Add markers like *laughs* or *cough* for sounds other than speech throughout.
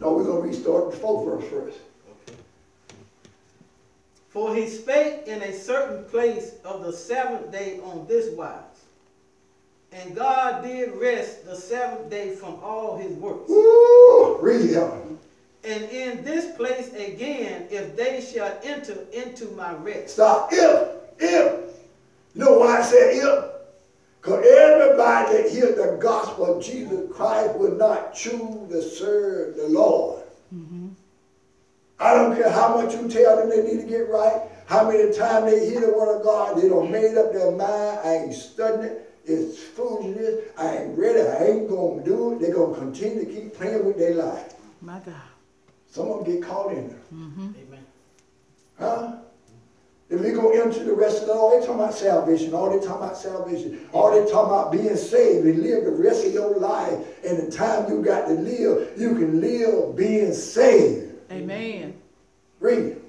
No, we're gonna restart the fourth verse first. Okay. For he spake in a certain place of the seventh day on this wise. And God did rest the seventh day from all his works. Woo! Read it. And in this place again, if they shall enter into my rest. Stop. If, if. You know why I said if? Because everybody that hears the gospel of Jesus Christ will not choose to serve the Lord. Mm-hmm. I don't care how much you tell them they need to get right, how many times they hear the word of God, they don't made up their mind, I ain't studying it, it's foolishness, I ain't ready, I ain't gonna do it. They're gonna continue to keep playing with their life. My God. Some of them get caught in there. Mm-hmm. Amen. Huh? If we go into the rest of the all they talking about salvation, all they talking about salvation, all they talking about being saved and live the rest of your life. And the time you got to live, you can live being saved. Amen. Read.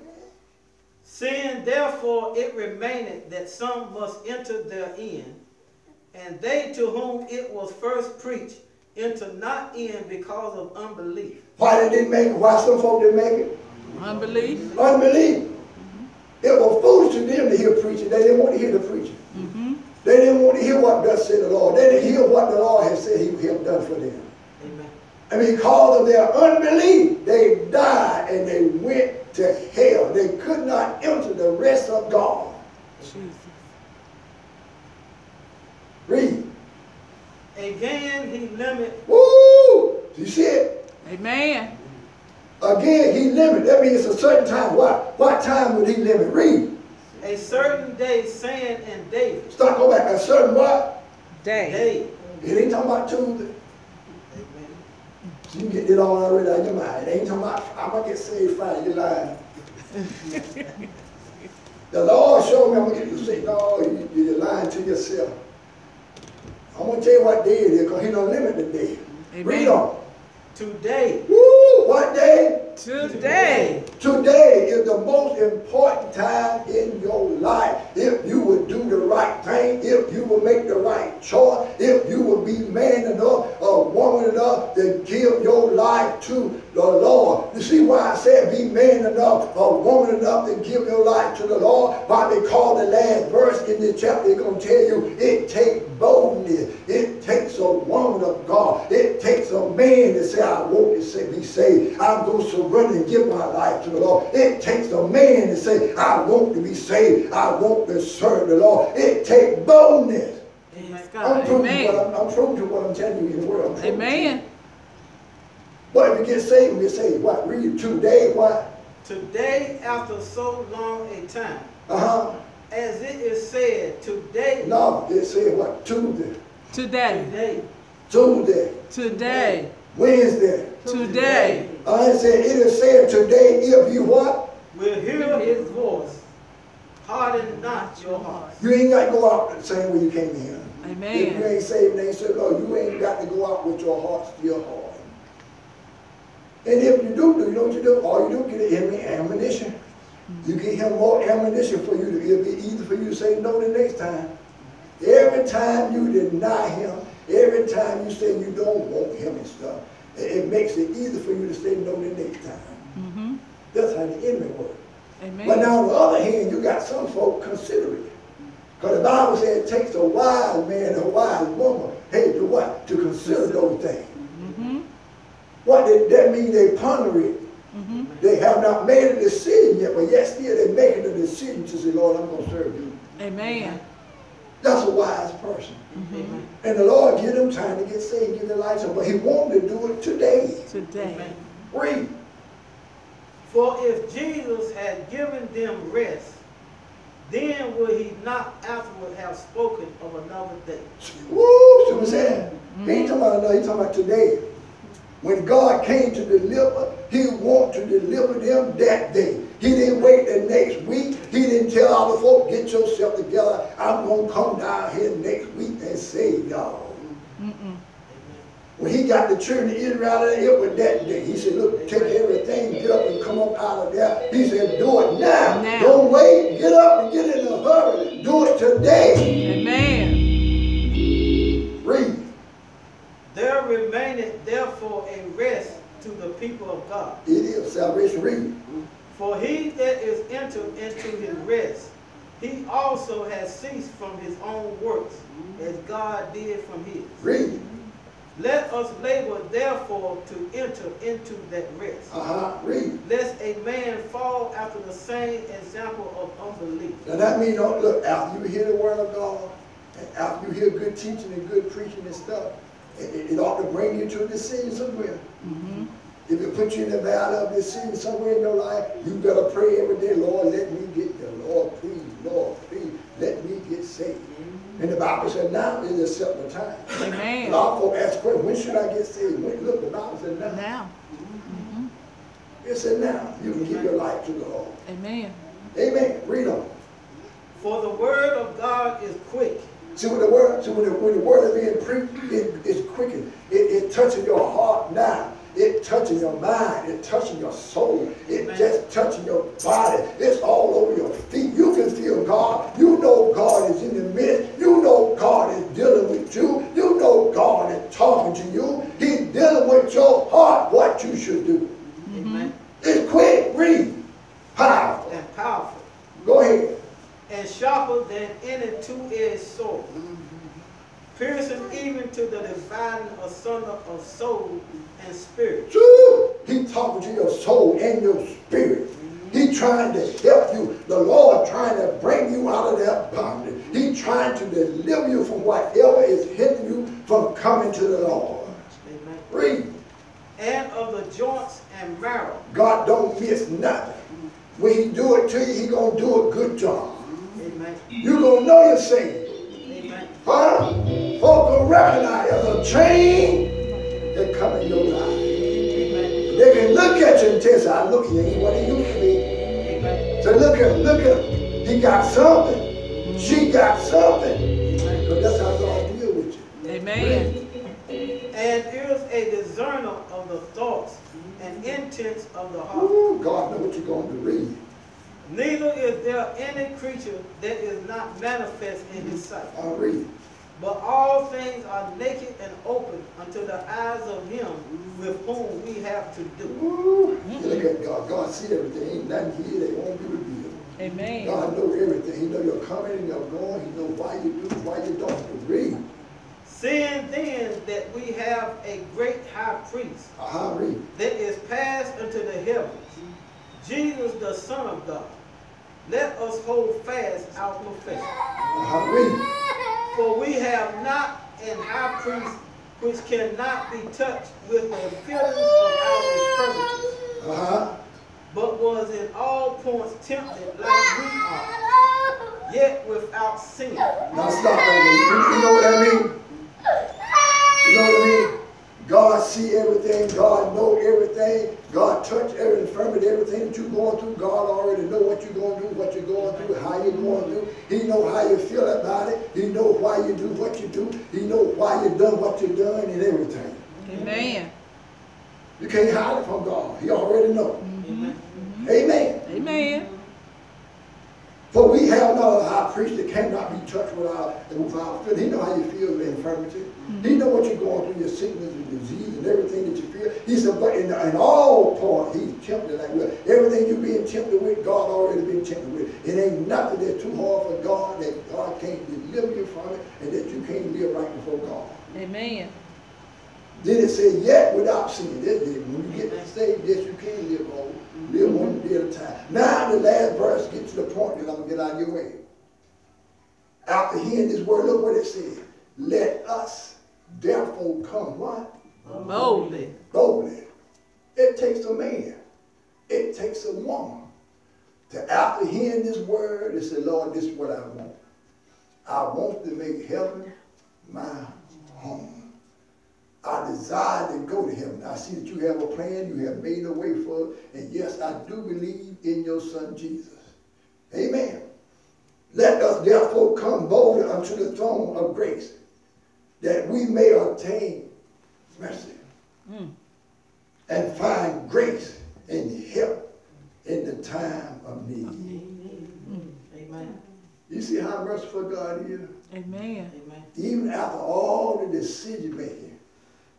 Seeing therefore it remaineth that some must enter therein, and they to whom it was first preached enter not in because of unbelief. Why they didn't make it? Why some folk didn't make it? Unbelief. Unbelief. It was foolish to them to hear preaching. They didn't want to hear the preaching. Mm-hmm. They didn't want to hear what thus said the Lord. They didn't hear what the Lord had said he had done for them. Amen. And because of their unbelief, they died and they went to hell. They could not enter the rest of God. Jesus. Read. Again he limit Woo! You see it? Amen. Again, he limit. That means a certain time. What? What time would he limit? Read. a certain day, saying and David, Start go back. A certain what? Day. day. It ain't talking about Tuesday. Amen. You can get it all already out of your mind. It ain't talking about, I'm going to get saved Friday. You're lying. *laughs* the Lord showed me, I'm going to get you to say, no, you, you're lying to yourself. I'm going to tell you what day it is because he don't limit the day. Amen. Read on. Today. Woo! What day? Today. Today is the most important time in your life. If you would do the right thing, if you would make the right choice, if you will be man enough or woman enough to give life to the Lord. You see why I said be man enough or woman enough to give your life to the Lord? Why because the last verse in this chapter is going to tell you it takes boldness. It takes a woman of God. It takes a man to say, I want to say, be saved. I'm going to surrender and give my life to the Lord. It takes a man to say, I want to be saved. I want to serve the Lord. It takes boldness. Praise I'm God. true, to what Amen. I'm, I'm true to what I'm telling you in the world. Amen. But if you get saved, you get saved. What? Read today, what? Today, after so long a time, Uh-huh. as it is said, today, No, it said what? Tuesday. Today. today, Tuesday. Today. Wednesday. Today. Uh, it said, it is said today, if you what? will hear his voice. Harden not your heart. You ain't got to go out the same way you came in. Amen. If you ain't saved and ain't saved, no, you ain't got to go out with your heart still hard. And if you do, do you know what you do? All you do, get him ammunition. You get him more ammunition for you to, it'll be easy for you to say no the next time. Every time you deny him, every time you say you don't want him and stuff, it, makes it easy for you to say no the next time. Mm-hmm. That's how the enemy works. But now on the other hand, you got some folk considerate. Because the Bible says it takes a wise man and a wise woman, hey, to what? To consider those things. What did that mean? They ponder it. Mm-hmm. They have not made a decision yet, but yet still they're making a decision to say, Lord, I'm going to serve you. Amen. That's a wise person. Amen. And the Lord give them time to get saved, give their life to him. But he wanted to do it today. Today. Amen. Read. For if Jesus had given them rest, then would he not afterward have spoken of another day? Woo! See what I'm saying? He ain't talking about another, he talking about today. When God came to deliver, he want to deliver them that day. He didn't wait the next week. He didn't tell all the folk, get yourself together. I'm going to come down here next week and save y'all. Mm-mm. When he got the children of Israel out of there, it was that day. He said, look, take everything, get up and come up out of there. He said, do it now. Now. Don't wait. Get up and get in people of God. It is salvation. Read. For he that is entered into his rest, he also has ceased from his own works, as God did from his. Read. Let us labor therefore to enter into that rest, Uh-huh. Read. lest a man fall after the same example of unbelief. Now that means, don't look, after you hear the word of God, and after you hear good teaching and good preaching and stuff, it, it, it ought to bring you to a decision somewhere. Mm-hmm. If it puts you in the valley of decision somewhere in your life, you better pray every day, Lord, let me get there. Lord, please, Lord, please, let me get saved. Mm-hmm. And the Bible said now is the simple time. A Amen. lot of folks ask questions, when should I get saved? When, look, the Bible said now. Now. Mm-hmm. It said now. You can give your life to the Lord. Amen. Amen. Read on. For the word of God is quick See when the word, see when the, when the word is being preached, it, it's quickened. It, it touching your heart now. It touching your mind. It touching your soul. It Amen. just touching your body. It's all over your feet. You can feel God. You know God is in the midst. You know God is dealing with you. You know God is talking to you. He's dealing with your heart, what you should do. amen, It's quick, read, powerful. and powerful, Go ahead. and sharper than any two-edged sword, mm-hmm. piercing even to the dividing asunder of soul and spirit, True. He talking to your soul and your spirit. He mm-hmm. trying to help you. The Lord trying to bring you out of that bondage. He trying to deliver you from whatever is hindering you from coming to the Lord. amen, Read. and of the joints and marrow, God don't miss nothing. When he do it to you, he gonna do a good job. amen, You gonna know you're saved. amen, Huh? Recognize there's a change that come in your life. They can look at you and tell you, I look, at you what he you be. So look at him, look at him. He got something. She got something. Because that's how God deal with you. Amen. and is a discerner of the thoughts and intents of the heart. Ooh, God knows what you're going to read. Neither is there any creature that is not manifest in his sight. Oh, I'll read. But all things are naked and open unto the eyes of him with whom we have to do. Ooh, you look at God. God see everything. Ain't nothing here that won't be revealed. Amen. God know everything. He know your coming and your going. He know why you do, why you don't. Read. Seeing then that we have a great high priest Uh-huh, read. that is passed into the heavens, Jesus the Son of God, let us hold fast our profession. Uh-huh, read. For we have not an high priest which cannot be touched with the feelings of our infirmities, Uh-huh. but was in all points tempted like we are, yet without sin. Now stop there. You, you know what I mean? You know what I mean? God see everything. God know everything. God touch every infirmity, everything that you're going through. God already know what you're going through, what you're going through, how you're going through. He know how you feel about it. He know why you do what you do. He know why you done what you done and everything. Amen. You can't hide it from God. He already know. Mm-hmm. Amen. Amen. Amen. For we have not a high priest that cannot be touched with our, with our feelings. He know how you feel in infirmity. He know what you're going through, your sickness and disease and everything that you feel. He said, but in, in all points, he's tempted like well. Everything you're being tempted with, God already been tempted with. It ain't nothing that's too hard for God that God can't deliver you from it and that you can't live right before God. Amen. Then it said, yet without sin. When you get saved, yes, you can live old. Live one day at a time. Now the last verse gets to the point that I'm going to get out of your way. After hearing this word, look what it said. Let us therefore come what? Boldly. Boldly. It takes a man. It takes a woman to after hearing this word, they say, Lord, this is what I want. I want to make heaven my home. I desire to go to heaven. I see that you have a plan, you have made a way for it, and yes, I do believe in your son Jesus. Amen. Let us therefore come boldly unto the throne of grace, that we may obtain mercy hmm. and find grace and help in the time of need. Amen. You see how merciful God is? Amen. Amen. Even after all the decision making,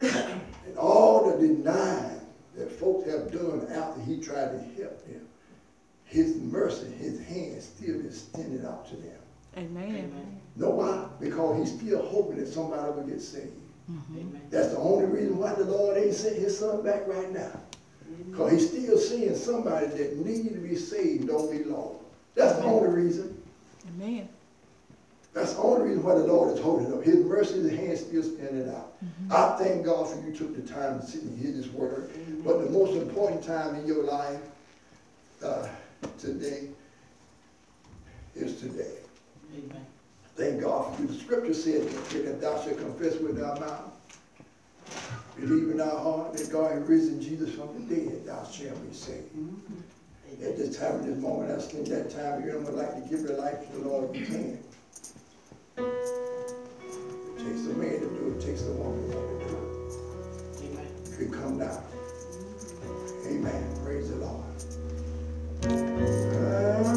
And all the denying that folks have done after he tried to help them, his mercy, his hand still is extended out to them. Amen. Know why? Because he's still hoping that somebody will get saved. Amen. That's the only reason why the Lord ain't sent his son back right now. Because he's still seeing somebody that need to be saved, don't be lost. That's the only reason. Amen. That's the only reason why the Lord is holding up. His mercy, his hand still standing out. I thank God for you took the time to sit and hear this word. But the most important time in your life uh, today is today. Amen. Thank God for you. The scripture said that thou shalt confess with thy mouth, believe in thy heart that God has risen Jesus from the dead, thou shalt be saved. Mm-hmm. At this time, in this moment, I spend that time, you would like to give your life to the Lord, if you can. It takes a man to do it, it takes a woman to do it. Amen. it. You can come down. Amen. Praise the Lord. Ah.